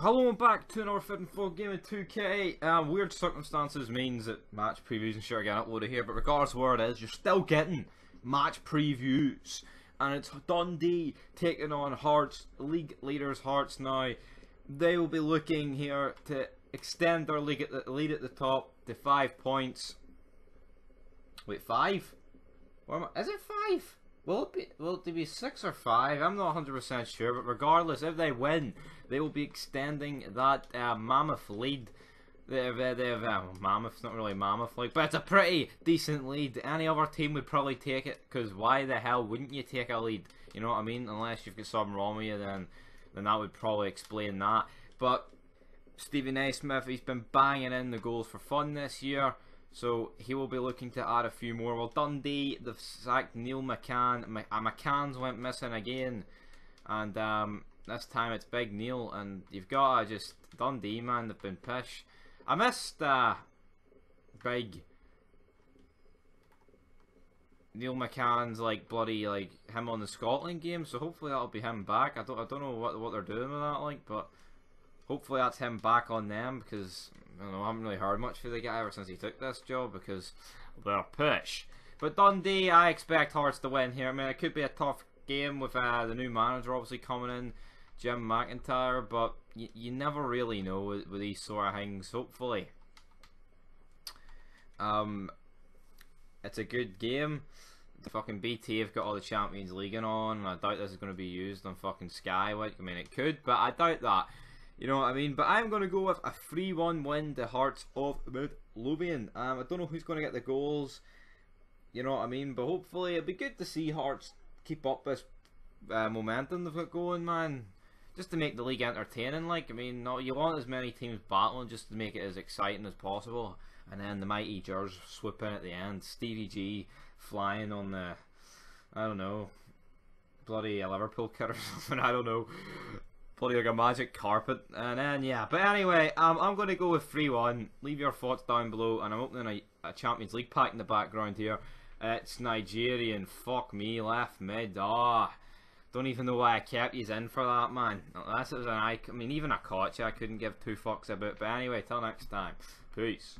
Hello and back to another Fit and Full game of 2K. Um, weird circumstances means that match previews and shit are getting uploaded here, but regardless of where it is, you're still getting match previews. And it's Dundee taking on Hearts, league leaders Hearts now. They will be looking here to extend their league at the lead at the top to five points. Wait, five? Where am I? Is it five? Will it be? Will it be six or five? I'm not 100% sure. But regardless, if they win, they will be extending that uh, mammoth lead. They have, uh, they have uh, mammoth, not really mammoth like, but it's a pretty decent lead. Any other team would probably take it, because why the hell wouldn't you take a lead? You know what I mean? Unless you've got something wrong with you, then then that would probably explain that. But Steven Naismith, he's been banging in the goals for fun this year. So he will be looking to add a few more. Well, Dundee, they've sacked Neil McCann. Uh, McCann's went missing again. And um, this time it's Big Neil. And you've got to just... Dundee, man, they've been pish. I missed uh, Big... Neil McCann's like bloody like him on the Scotland game, so hopefully that'll be him back. I don't I don't know what what they're doing with that like, but hopefully that's him back on them because I don't know, I haven't really heard much for the guy ever since he took this job because they're push. But Dundee, I expect Hearts to win here. I mean, it could be a tough game with uh, the new manager obviously coming in, Jim McIntyre, but you never really know with, with, these sort of things. Hopefully, um, it's a good game. The fucking BT have got all the Champions League on. I doubt this is going to be used on fucking Sky. I mean, it could, but I doubt that. You know what I mean? But I'm going to go with a 3-1 win the Hearts of Midlothian. Um, I don't know who's going to get the goals. You know what I mean? But hopefully it'll be good to see Hearts keep up this uh, momentum they've got going, man. Just to make the league entertaining. Like, I mean, no, you want as many teams battling just to make it as exciting as possible. And then the mighty Gers swoop in at the end. Stevie G flying on the, I don't know, bloody Liverpool kit or something. I don't know probably like a magic carpet. And then, yeah. But anyway, um, I'm going to go with 3-1. Leave your thoughts down below. And I'm opening a, a Champions League pack in the background here. It's Nigerian. Fuck me, left mid. Ah. Oh, don't even know why I kept you in for that, man. Unless it was an I, I mean, even a coach I couldn't give two fucks about. But anyway, till next time. Peace.